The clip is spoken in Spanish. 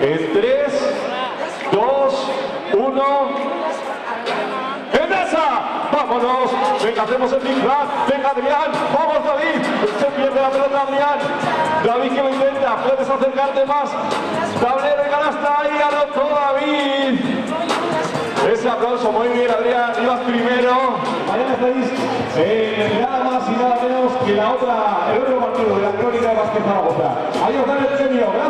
En 3, 2, 1. ¡En esa! ¡Vámonos! Venga, hacemos el big run. Venga, Adrián. ¡Vamos, David! Se pierde la pelota, Adrián. David que lo intenta. Puedes acercarte más. Tablero y canasta ahí. Anotó David. Ese aplauso, muy bien, Adrián. Ibas primero. Mañana estáis en nada más y nada menos que la otra, el otro partido de la crónica de Vázquez Zaragoza. Adiós, dale el premio. Gracias.